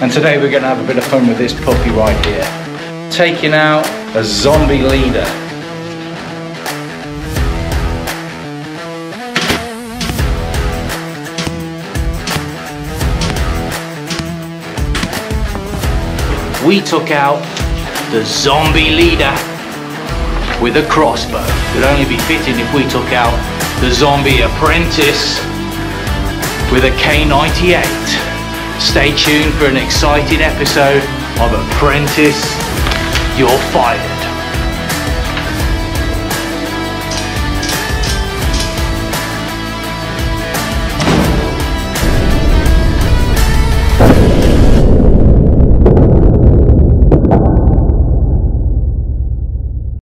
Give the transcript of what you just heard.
And today we're going to have a bit of fun with this puppy right here. Taking out a zombie leader. We took out the zombie leader with a crossbow. It would only be fitting if we took out the zombie apprentice with a K98. Stay tuned for an exciting episode of Apprentice Your Fighter.